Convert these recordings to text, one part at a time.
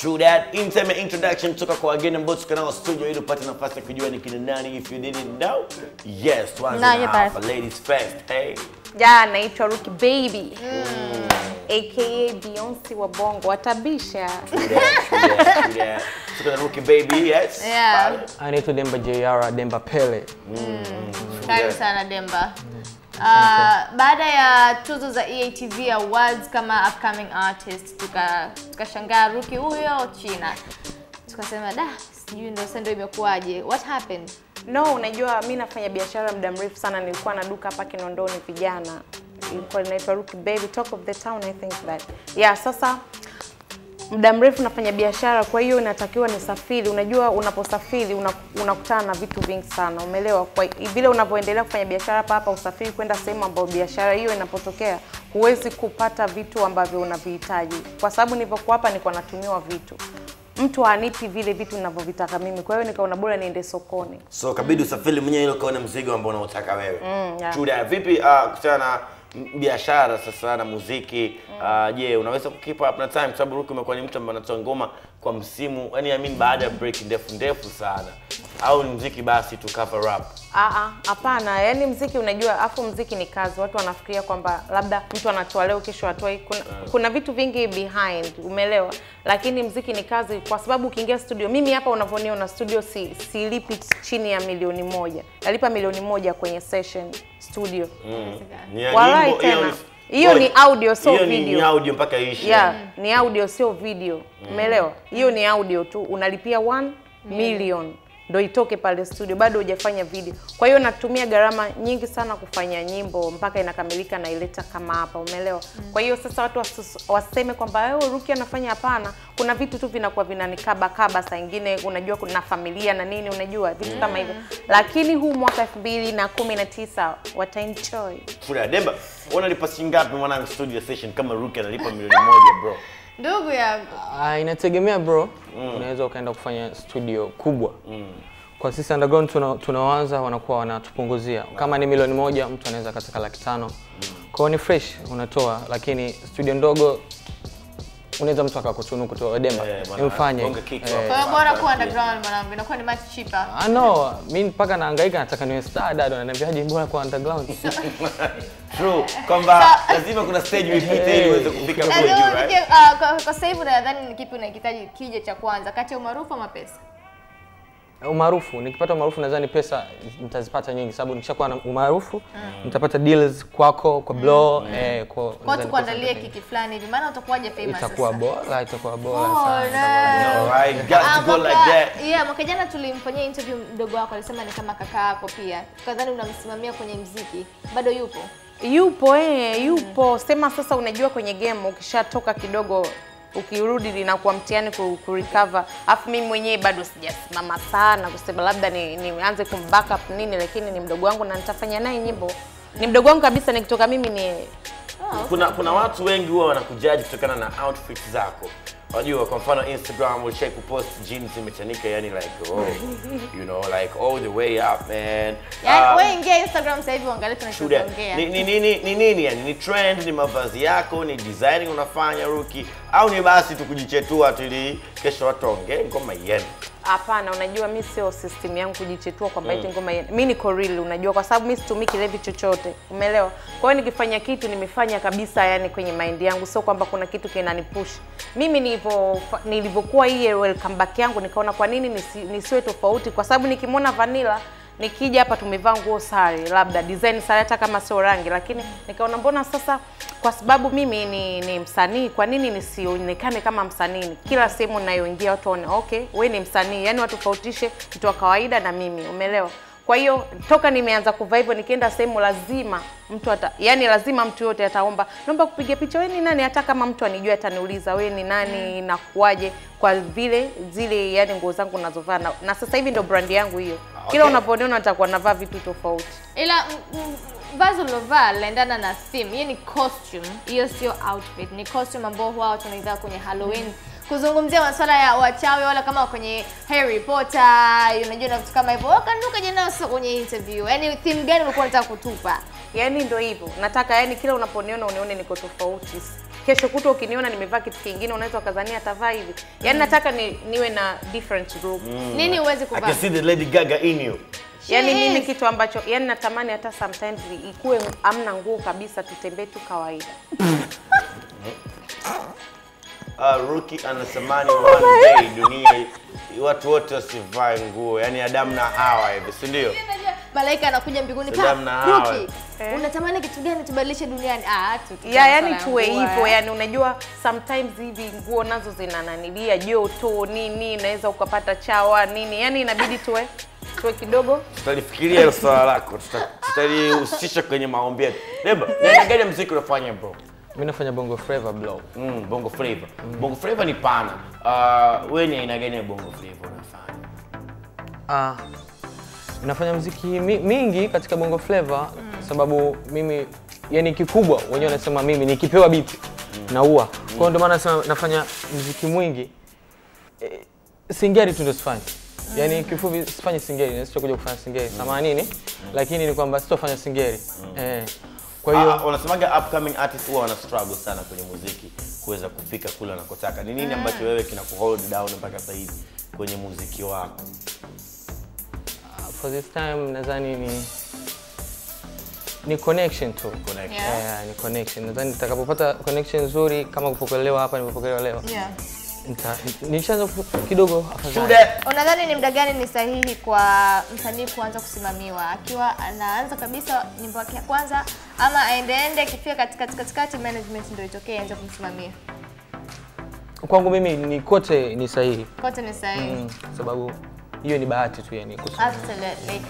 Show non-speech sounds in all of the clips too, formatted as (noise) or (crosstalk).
True that. Intimate introduction kutoka kwa wageni ambao tuko nao studio ili upate nafasi ya kujua ni kina nani if you didn't know. Yes, tuanze na hapa ladies first. Hey. Ja, naitwa Ruki Baby aka Beyonce wa Bongo, watabisha. Tuko na Rookie Baby, yes. Yeah. Anaitwa Demba JR Demba Pele. Mm. Karibu sana Demba. Uh, baada ya tuzo za EATV Awards kama upcoming artist tuka tukashangaa Ruki huyo China. Tukasema da, sijui ndo sendo ndo imekuwaje. What happened? No, unajua mi nafanya biashara muda mrefu sana. Nilikuwa na duka hapa Kinondoni vijana, ilikuwa linaitwa Ruki Baby, talk of the town I think that. Yeah, sasa muda mrefu nafanya biashara, kwa hiyo inatakiwa nisafiri. Unajua, unaposafiri unakutana una- na vitu vingi sana, umeelewa? Kwa vile unavyoendelea kufanya biashara hapa hapa, usafiri kwenda sehemu ambayo biashara hiyo inapotokea, huwezi kupata vitu ambavyo unavihitaji, kwa sababu nilivyokuwa hapa nilikuwa natumiwa vitu mtu anipi vile vitu ninavyovitaka mimi, kwa hiyo nikaona bora niende sokoni. So kabidi usafiri mwenyewe ili ukaone mzigo ambao unaotaka wewe. Mm, yeah. Chuda. Vipi uh, kutana na m- biashara sasa na muziki je, mm. uh, je, unaweza kukipa up na time kwa sababu Ruki umekuwa ni mtu ambaye anatoa ngoma kwa msimu, yani I mean baada ya break ndefu ndefu sana. Au ni mziki basi tu cover up? Ah, ah, hapana, yani mziki unajua, afu mziki ni kazi. Watu wanafikiria kwamba labda mtu anatoa leo kesho atoi. Kuna, uh. kuna vitu vingi behind, umeelewa? Lakini mziki ni kazi, kwa sababu ukiingia studio, mimi hapa unavyoniona studio, si silipi chini ya milioni moja, nalipa milioni moja kwenye session studio. Ni ya Walai nyimbo, hiyo tena. Hiyo ni audio, sio Hiyo ni- video. Ni audio mpaka iishe. Yeah, ni audio sio video. Umeelewa? Hiyo ni audio tu. Unalipia 1 million ndo itoke pale studio, bado hujafanya video. Kwa hiyo natumia gharama nyingi sana kufanya nyimbo mpaka inakamilika na ileta kama hapa, umeelewa? Mm. Kwa hiyo sasa watu waseme kwamba wewe Ruki anafanya. Hapana, kuna vitu tu vinakuwa vinanikaba kaba, saa ingine unajua kuna familia na nini, unajua vitu kama hivyo, lakini huu mwaka elfu mbili na kumi na tisa wataenjoy. True. Demba, unalipa shilingi ngapi mwanangu studio session kama Ruki analipa milioni moja bro? Ndugu yangu. Uh, inategemea bro, unaweza ukaenda kufanya studio kubwa. Kwa sisi underground tuna, wanakuwa wanatupunguzia kama ni milioni moja, mtu anaweza kataka laki tano. Kwa kwao ni fresh unatoa, lakini studio ndogo unaweza mtu akakusunu kutoa demo Eh, kick Eh. Kwa hiyo bora kuwa underground mwanangu, inakuwa ni much cheaper. Ah, no, mimi mpaka naangaika nataka niwe star dad, ananiambiaje bora kuwa underground. (laughs) True. Kwamba lazima kuna stage uipite ili uweze kufika kule juu, right? uh, kwa, kwa sasa hivi nadhani ni kipi unahitaji kije cha kwanza kati ya umaarufu ama pesa? Umaarufu nikipata umaarufu nadhani pesa nitazipata nyingi sababu nikishakuwa na umaarufu mm. nitapata deals kwako kwa blow eh, kwa Kwa tukuandalie kiki fulani hivi maana utakuwaje famous itakuwa bora itakuwa bora Oh, sana no. Alright, got Ah, to go like mwaka- that. Yeah, mwaka jana tulimfanyia interview mdogo wako alisema ni kama kaka yako pia. Tukadhani unamsimamia kwenye mziki. Bado yupo? Yupo eh, yupo. Sema sasa, unajua kwenye game ukishatoka kidogo ukirudi linakuwa mtihani kurecover. Alafu mimi mwenyewe bado sijasimama sana kusema labda ni nianze kumbackup nini, lakini ni mdogo wangu na nitafanya naye nyimbo. Ni mdogo wangu kabisa, nikitoka mimi ni kuna kuna watu wengi huwa wanakujaji kutokana na outfit zako unajua kwa mfano instagram ulishai kupost jeans zimechanika yani like oh, (laughs) you know like all the way up man. Yaani Ah, wewe ingia Instagram sasa hivi uangalie tunachoongea. ni ni nini ni ni, yani? Ni trend ni mavazi yako ni designing unafanya ruki au ni basi tukujichetua tu ili kesho watu waongee ngoma yenu Hapana, unajua mi sio system yangu kujichetua kwamba eti ngoma. Mi niko real, unajua, kwa sababu mi situmii kilevi chochote, umeelewa? Kwa hiyo nikifanya kitu nimefanya kabisa, yani kwenye mind yangu, sio kwamba kuna kitu kinanipush. Mimi nilivyo nilivyokuwa hii welcome back yangu, nikaona kwa nini nisi, nisiwe tofauti, kwa sababu nikimwona Vanilla nikija hapa tumevaa nguo sare, labda design sare, hata kama sio rangi, lakini nikaona mbona sasa, kwa sababu mimi ni, ni msanii, kwa nini nisionekane kama msanii? Kila sehemu ninayoingia watu waone okay, we ni msanii, yani watofautishe mtu wa kawaida na mimi, umeelewa? Kwa hiyo toka nimeanza kuvaa hivyo, nikienda sehemu lazima mtu ata, yani lazima mtu yote ataomba naomba kupiga picha, wewe ni nani? Hata kama mtu anijua ataniuliza wewe ni nani, nakuaje? Kwa vile zile yani nguo zangu nazovaa na, na sasa hivi ndo brandi yangu hiyo. okay. Kila unaponiona nitakuwa navaa vitu tofauti. Ila mm, mm, vazi ulilovaa linaendana na theme. Hiyo ni costume, hiyo sio outfit. Ni costume ambao huwa watu wanaivaa kwenye Halloween kuzungumzia masuala ya wachawi wala kama kwenye Harry Potter, unajua na vitu kama hivyo. Wakanuka jana sio kwenye interview. Yaani theme gani ulikuwa unataka kutupa? Yani ndio hivyo, nataka yani kila unaponiona unione niko tofauti. kesho kutwa ukiniona nimevaa kitu kingine unaweza ukazania atavaa hivi yaani nataka ni, niwe na different look Nini huwezi I can see the Lady Gaga in you. yaani She mimi is. kitu ambacho yani natamani hata sometimes ikuwe amna nguo kabisa tutembee tu kawaida (laughs) Uh, Ruki anatamani one day dunia watu wote wasivae nguo, yani Adamu na Hawa hivi, si ndio? Malaika anakuja mbinguni na Ruki. Unatamani kitu gani tubadilishe duniani? Ah, tu. ya yani tuwe hivyo eh. yani unajua sometimes hivi nguo nazo zinananilia joto nini naweza ukapata chawa nini yani inabidi tuwe tuwe kidogo Tutalifikiria hilo swala lako, tuta- tutalihusisha kwenye maombi yetu. Deba, ni gani ya muziki unafanya bro? Mimi nafanya bongo flava blow. Mm, bongo flava. Bongo flava ni pana. Uh, wewe ni aina gani ya bongo flava unafanya? Ah, Uh, nafanya muziki mi, mingi katika bongo flava sababu mimi yani kikubwa wenyewe wanasema mimi nikipewa beat mm. naua. Kwa hiyo ndio maana nasema nafanya muziki mwingi. E, singeri tu ndio sifanye. Mm. Yaani kifupi sifanyi singeri, na sitakuja kufanya singeri. Mm. lakini ni kwamba sitofanya singeri. Eh. Kwa hiyo Ah, unasemaga upcoming artists huwa wana struggle sana kwenye muziki kuweza kufika kule wanakotaka. Ni nini ambacho wewe kinakuhold down mpaka sasa hivi kwenye muziki wako? for this time nadhani ni ni connection tu. Connection. Yeah. Yeah, ni connection. Nadhani nitakapopata connection nzuri kama kupokelewa hapa nimepokelewa leo. Yeah. Nishaanza kidogo afadhali. Shule. Unadhani ni muda gani ni sahihi kwa msanii kuanza kusimamiwa akiwa anaanza kabisa nyimbo yake ya kwanza, ama aendeende akifika katikati katikati, management ndio itokee aanze kumsimamia? Kwangu mimi ni kote ni sahihi. Kote ni sahihi. Mm, sababu hiyo ni bahati tu yani kusimamia. Absolutely.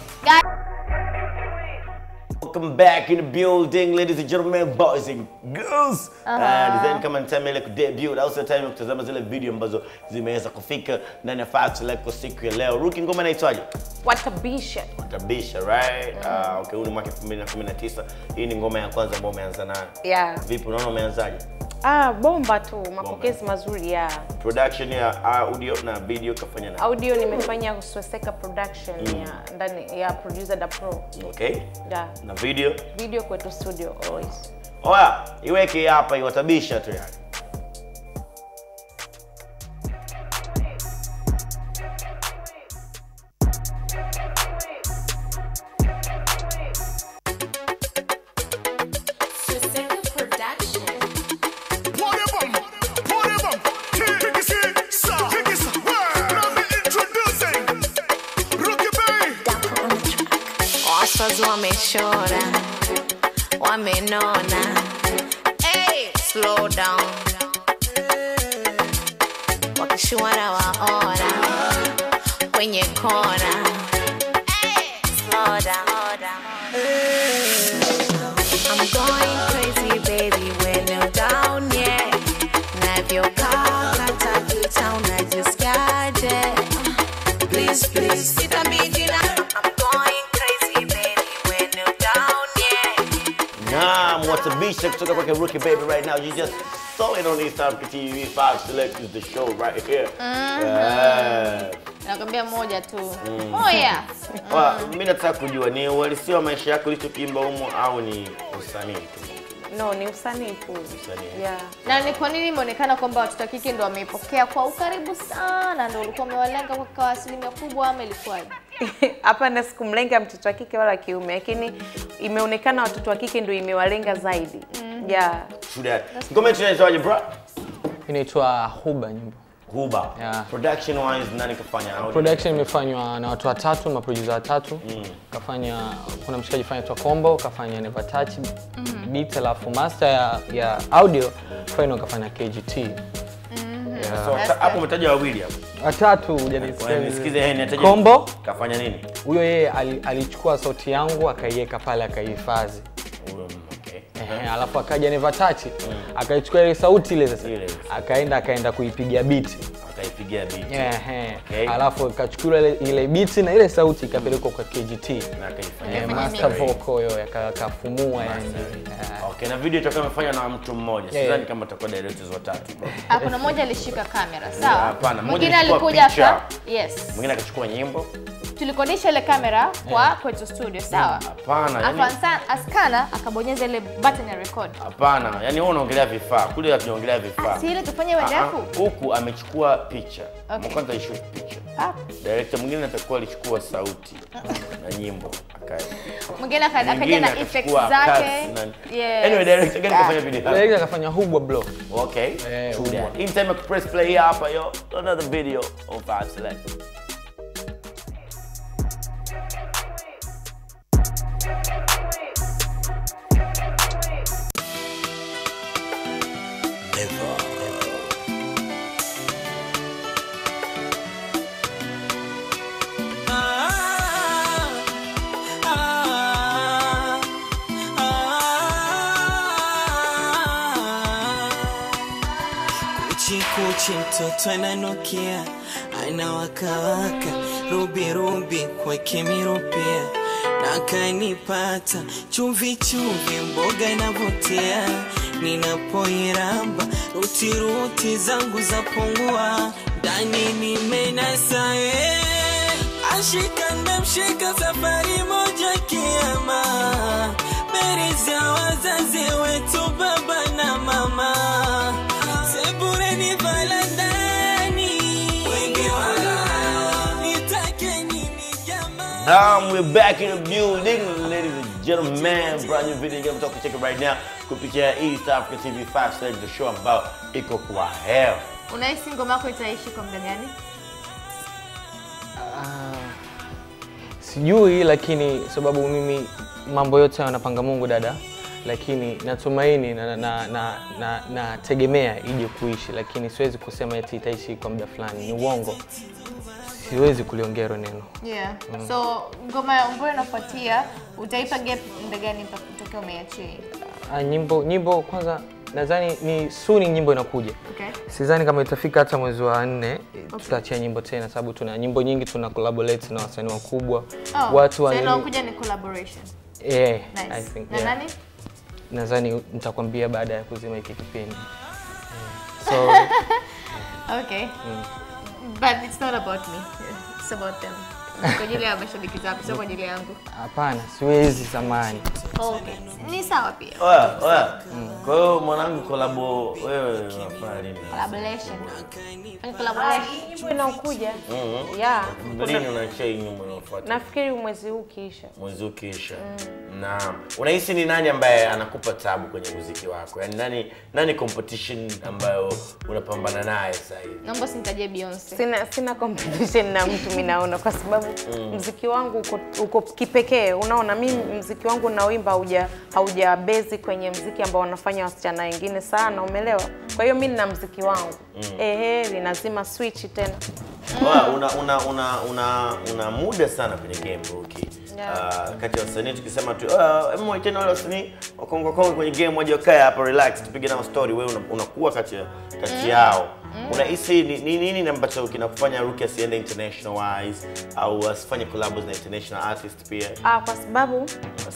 Welcome back in the building, ladies and gentlemen, boys and girls. And then kama ni time ile kudebut, also time to kutazama zile video ambazo zimeweza kufika ndani ya Fast Like kwa siku ya leo. Ruki, ngoma inaitwaje? watabisha Watabisha, right? Ah, okay, huu ni mwaka 2019. Hii ni ngoma ya kwanza ambayo umeanza nayo. yeah. Vipi, unaona umeanzaje? Ah, bomba tu mapokezi mazuri ya Production ya audio na video kafanya na. audio nimefanya Sweseka production ya ndani ya producer da pro Okay? da Na video? video kwetu studio always Oya, iweke hapa iwatabisha tu yani. Waswazi wameshora, wamenona. Hey, slow down. Wakishua waona kwenye kona. Hey, slow down. I'm going watabisha kutoka kwake Rookie Baby right now. You just saw it on East Africa TV. Five Select is the show right here. Yeah. nakwambia moja tu. Oh yeah. (laughs) Wa, mimi nataka kujua ni uhalisia wa maisha yako ulichokiimba humo au ni usanii tu? no ni usanii tu Usanii. yeah. Na ni kwa nini imeonekana kwamba watoto wa kike ndio wameipokea kwa ukaribu sana, ndio ulikuwa umewalenga kwa kwa asilimia kubwa, ama ilikuwaje? (laughs) hapana sikumlenga mtoto wa kike wala kiume lakini imeonekana watoto wa kike ndio imewalenga zaidi yeah. True that. Ngoma yetu inaitwaje bro? Inaitwa Huba nyimbo. Huba. Yeah. Production wise nani kafanya audio? Production imefanywa na watu watatu, maproducer watatu. Mm. Kafanya kuna mshikaji fanya tu Combo, kafanya Never Touch mm. beat, alafu master ya, ya audio final kafanya KGT. Mm. Yeah. So, hapo umetaja wawili hapo. Watatu hujanisikiza. Kombo? Kafanya nini? huyo yeye ali- alichukua sauti yangu akaiweka pale akaihifadhi. Ehe, alafu akaja Nevatachi Touch akaichukua ile sauti ile sasa. Akaenda akaenda kuipiga biti Akaipigia beat. Yeah, Okay. alafu ikachukua ile, ile beat na ile sauti ikapelekwa kwa KGT Na akaifanya yeah, master vocal hiyo yakafumua akafumua yani Eh, Okay, na video itakuwa imefanywa na mtu mmoja. Yeah. Sidhani kama itakuwa directors watatu. Ah, kuna mmoja alishika kamera, sawa? hapana, mmoja Mwingine alikuja hapa. Yes. Mwingine akachukua nyimbo, tulikodisha ile kamera kwa kwetu studio sawa Hapana, yani askana akabonyeza ile button ya record hapana. Yani wewe unaongelea vifaa. Kule tunaongelea vifaa. si ile tufanye Ah, ah, Huku amechukua picha. Okay. Kwanza ishoot picha. Ah, Director mwingine atakuwa alichukua sauti na nyimbo mwingine akaja na effects zake Yes. Anyway, director gani Ah. kafanya video? Director akafanya hubwa blow. Okay. Eh, True In time press play hapa yo. Another video on 5 Select. Kuchi mtoto ananukia anawakawaka rubi rubi kwa nakanipata na kanipata chumvi chumvi mboga inavutia. Ninapoiramba rutiruti ruti zangu zapungua. Ndani nimenasa ashika ndamshika safari moja kiama. Beri za wazazi wetu baba na mama Now we're back in the building, ladies and gentlemen. Brand new video game talk check it right now. Kupitia East Africa TV 5 Select the show ambao iko kwa hell. unahisi ngoma yako itaishi kwa muda gani Sijui, lakini sababu mimi mambo yote anapanga Mungu dada, lakini natumaini na na na na nategemea ije kuishi, lakini siwezi kusema eti itaishi kwa muda fulani, ni uongo. Siwezi kuliongea hilo neno. yeah Mm. so ngoma ambayo inafuatia utaipa gap muda gani utokea umeachia? Ah, nyimbo nyimbo kwanza nadhani ni suni nyimbo inakuja. okay Sidhani kama itafika hata mwezi wa nne tutaachia nyimbo tena, sababu tuna nyimbo nyingi, tuna collaborate na wasanii wakubwa oh, watu so wa inakuja ni collaboration yeah, nice I think, na yeah. nani Nadhani nitakwambia baada ya kuzima hiki kipindi. Yeah. (laughs) So okay but it's not about me. It's about them (laughs) kwa ajili ya mashabiki zako sio kwa ajili yangu hapana, siwezi zamani. okay ni sawa pia Oya, oya. Kwa hiyo mwanangu kolabo wewe unafanya nini? collaboration Fanya collaboration Nyimbo inaokuja yeah. Lini unaachia hii nyumba inayofuata? Nafikiri mwezi huu ukiisha. Mwezi ukiisha. Naam. Unahisi ni nani ambaye anakupa tabu kwenye muziki wako? Yaani nani nani competition ambayo unapambana naye sasa hivi? naomba usinitajie Beyonce Sina sina competition na mtu mimi naona kwa sababu mziki wangu uko, uko kipekee. Unaona mimi mziki wangu naoimba hauja hauja bezi kwenye mziki ambao wanafanya wasichana wengine sana, umeelewa? Kwa hiyo mi nina mziki wangu. mm. Ehe, linazima switch tena. Una una una una una muda sana kwenye game Ruki. Yeah. Uh, kati ya wasanii tukisema tu uh, mwaiteni wale wasanii wakongo kongo kwenye game moja, wakae hapa relax tupige nao story wewe una- unakuwa kati yao kati yao. Unahisi ni ni- nini ambacho kinakufanya Ruki asiende international wise au asifanye collabs na international artist pia? Ah, kwa sababu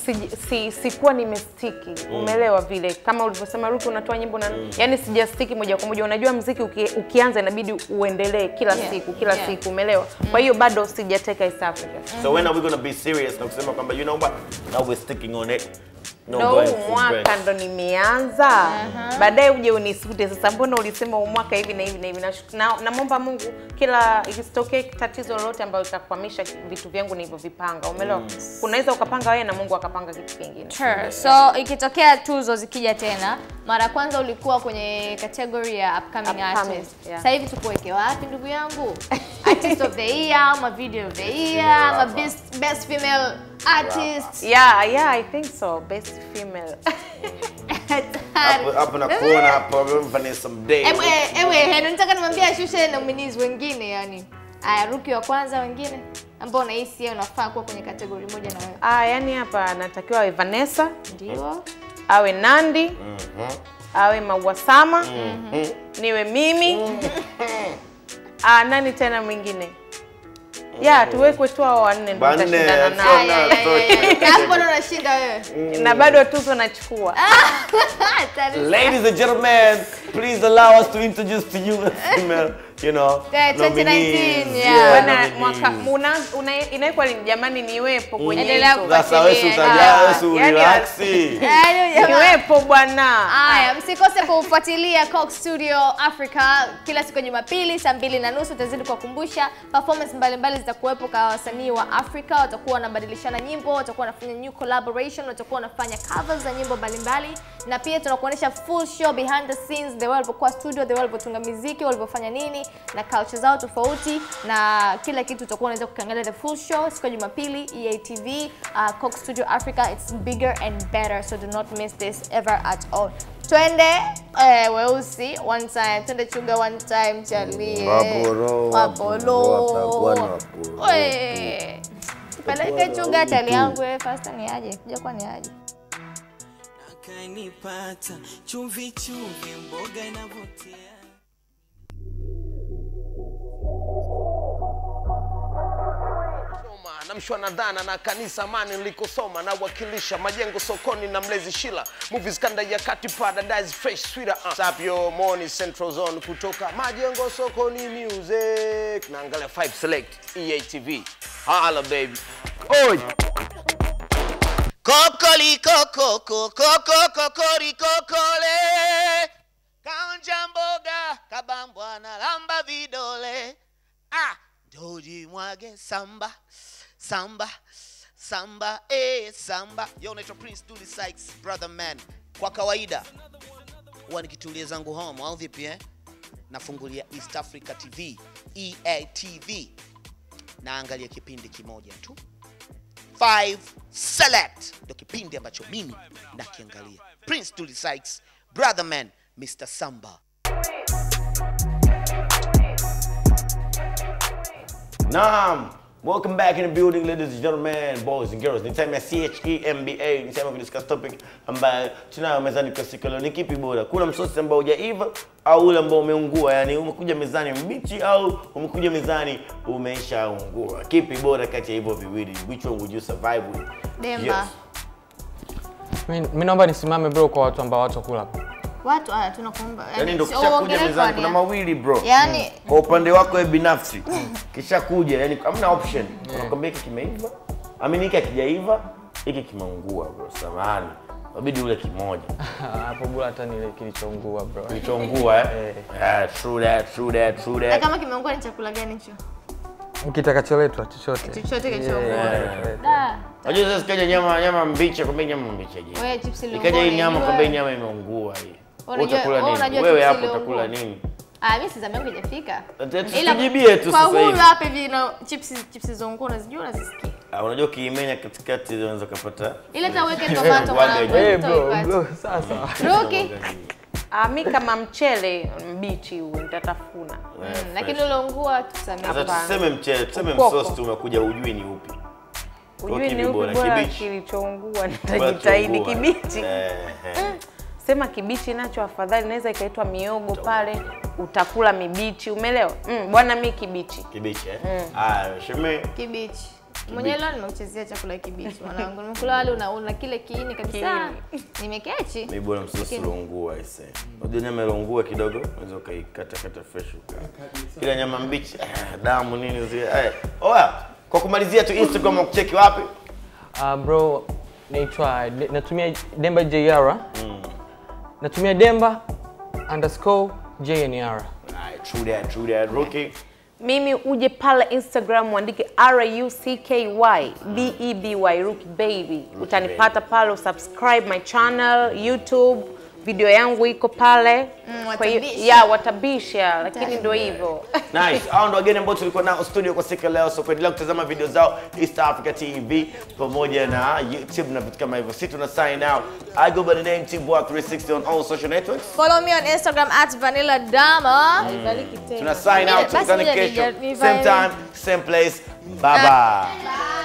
si, si, sikuwa nimestiki umeelewa vile kama ulivyosema Ruki unatoa nyimbo na yani sijastiki moja kwa moja unajua mziki uki, ukianza inabidi uendelee kila Yeah. siku kila Yeah. siku umeelewa kwa hiyo bado sijateka East Africa So mm -hmm. when are we gonna be serious na kusema kwamba you know what now we're sticking on it. No ndo huu mwaka ndo nimeanza. Baadaye uje unisute sasa mbona ulisema huu mwaka hivi na hivi na hivi? Na- namwomba mungu kila ikitokee tatizo lolote ambalo litakwamisha vitu vyangu nilivyovipanga. Umeelewa? Unaweza ukapanga wewe na mungu akapanga kitu kingine. Sure. So ikitokea tuzo zikija tena, mara ya kwanza ulikuwa kwenye category ya upcoming, Upcoming, artist. yeah. Sasa hivi tukuweke wapi ndugu yangu? (laughs) artist of the year, ama video of the year, ama best, best female artist. yeah yeah i think so best female Hapo a na kuona hapo Vanessa Mdee. Ewe, ewe, Heno, nitaka nimwambie ashushe nominees wengine yani. Aya, Ruki wa kwanza wengine ambao unahisi yeye unafaa kuwa kwenye kategori moja na wewe. ah yani hapa anatakiwa awe Vanessa Ndio. awe Nandi Mhm. awe Mauasama Mhm. niwe mimi ah nani tena mwingine ya tuwekwe tu hao wanne ndio tutashindana so nao. Hapo ndo unashinda wewe. na bado tuzo nachukua (laughs) sana. Ladies and gentlemen, please allow us to introduce to you a female you know, Yeah, 2019, yeah. yeah. Mwaka una, una, inawekwa jamani niwepo kwenye Endelea. Sasa wewe utajaa, wewe urelaxi. Yaani, niwepo bwana Haya, msikose kufuatilia Cox Studio Africa kila siku ya Jumapili saa mbili na nusu. Tutazidi kuwakumbusha performance mbalimbali zitakuwepo kwa wasanii wa Afrika, watakuwa wanabadilishana nyimbo, watakuwa wanafanya new collaboration, watakuwa wanafanya covers za nyimbo mbalimbali, na pia tunakuonesha full show behind the scenes, the way walivyokuwa studio, the way walivyotunga muziki, walivyofanya nini na culture zao tofauti, na kila kitu utakuwa unaweza kukiangalia the full show siku ya Jumapili EATV, uh, Coke Studio Africa. It's bigger and better, so do not miss this ever at all. Twende eh, weusi one time, twende chuga one time chalie. Oe. Peleke chuga chali yangu wewe fasta ni aje? Kuja kwa ni aje? akanipata chumvi chumvi mboga inavutia Dodoma na dhana na kanisa mani nilikosoma na wakilisha majengo sokoni na mlezi shila. Movies kanda ya kati paradise fresh swira uh. sapio moni central zone kutoka majengo sokoni music. Na angalia 5 select EATV hala baby. Oi. kokole. Kaonja mboga kabambwa na lamba vidole. Ah, ndoji mwage samba samba samba eh, samba. Yo naitwa prince Dully Sykes brother man. Kwa kawaida huwa nikitulia zangu home au vipi eh? nafungulia east africa tv eatv naangalia kipindi kimoja tu. Five select. Ndo kipindi ambacho mimi nakiangalia. Prince Dully Sykes brother man mr samba. Naam. Welcome back in the building ladies and gentlemen, boys and girls. Ni time ya CHEMBA, ni time ya kudiscuss topic ambayo tunayo mezani kwa siku leo. Ni kipi bora? Kuna msosi ambao hujaiva au ule ambao umeungua? Yani umekuja mezani mbichi au umekuja mezani umeshaungua? Kipi bora kati ya hivyo viwili? Which one would you survive with? Demba. Yes. Mimi naomba nisimame bro kwa watu ambao watakula. Watu haya tunakuomba. Yaani ndio sio kisha kuja mezani kuna mawili bro. Yaani Kwa upande wako wewe binafsi kisha kuja, yani hamna option. Unakwambia hiki kimeiva, amini hiki hakijaiva, hiki kimeungua bro. Samahani. wabidi ule kimoja. (laughs) Hapo bora hata nile kilichoungua bro. Kilichoungua eh? (laughs) Eh. Yeah, true that, true that, true that. kama kimeungua ni chakula gani hicho? Kitakacholetwa chochote. Chochote kilichoungua. Da. Unajua sasa kaja nyama nyama mbichi, kwambia nyama mbichi je. Wewe chips. Ikaja hii nyama kwa kwambia nyama imeungua hii. Wewe Unajua- utakula nini? Wewe hapo utakula nini? Ah, mimi sizamu yangu haijafika. Tujibie tu kwa sasa huru hivi. hapa hivi na chips chips zongo unazijua unazisikia. Ah, Unajua kiimenya katikati unaweza kupata Ile hata uweke (laughs) tomato. Eh bro, bro, sasa. (laughs) Roki. Ah, mimi kama mchele mbichi huu nitatafuna Mm, lakini ule ungua tusamee. Sasa tuseme mchele, tuseme msosi tu umekuja ujui ni upi. ujui ni upi bora, kilichoungua nitajitahidi kibichi Eh, eh. Sema kibichi nacho afadhali naweza ikaitwa miogo pale utakula mibichi umeelewa mm, bwana mi kibichi Kibichi eh? mm. Ah, sheme. Kibichi. Mwenyewe leo nimekuchezea chakula kibichi mwanangu. Nimekula wale una, una kile kiini kabisa. (laughs) Nimekechi. Mimi bora msosi uloungua ise. Unajua nyama ilongua kidogo, unaweza ukaikata kata fresh uka. Kila nyama mbichi, eh, damu nini zile. Eh, oya, kwa kumalizia tu Instagram wakucheki wapi? Uh, bro, naitwa natumia Demba JR. Natumia Demba underscore JNR. True that, true that. Rookie. mimi uje pale instagram uandike rucky beby Rookie baby utanipata pale usubscribe my channel youtube video yangu iko pale Mm, Kwa hiyo- watabisha. ya watabisha lakini ndio hivyo (laughs) Nice. Hao ndio wageni ambao tulikuwa nao studio kwa siku leo. So kuendelea kutazama video zao East Africa TV pamoja na YouTube na vitu kama hivyo. Sisi tuna sign out. I go by the name T-Boy360 on all social networks. Follow me on Instagram at Vanilla Dama. Ibariki. Tuna sign out. Tukutane kesho. Same time, same place. Bye bye.